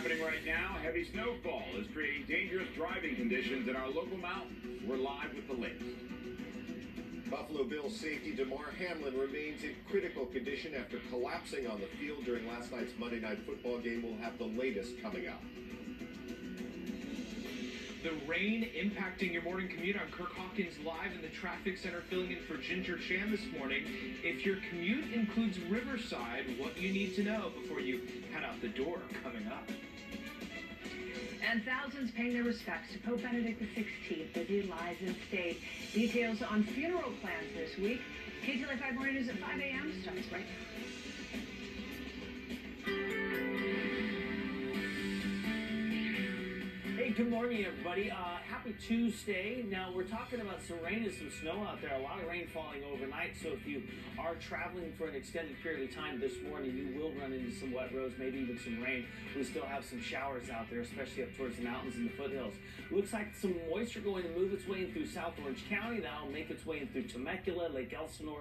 happening right now. Heavy snowfall is creating dangerous driving conditions in our local mountains. We're live with the latest. Buffalo Bills safety Damar Hamlin remains in critical condition after collapsing on the field during last night's Monday Night Football game. We'll have the latest coming up. The rain impacting your morning commute. I'm Kirk Hawkins live in the traffic center filling in for Ginger Chan this morning. If your commute includes Riverside, what you need to know before you head out the door coming up. And thousands paying their respects to Pope Benedict XVI as he lies in state. Details on funeral plans this week. KTLA 5 Morning News at 5 a.m. starts right now. Good morning, everybody. Uh, happy Tuesday. Now, we're talking about some rain and some snow out there. A lot of rain falling overnight. So, if you are traveling for an extended period of time this morning, you will run into some wet roads, maybe even some rain. We still have some showers out there, especially up towards the mountains and the foothills. Looks like some moisture going to move its way in through South Orange County. That'll make its way in through Temecula, Lake Elsinore.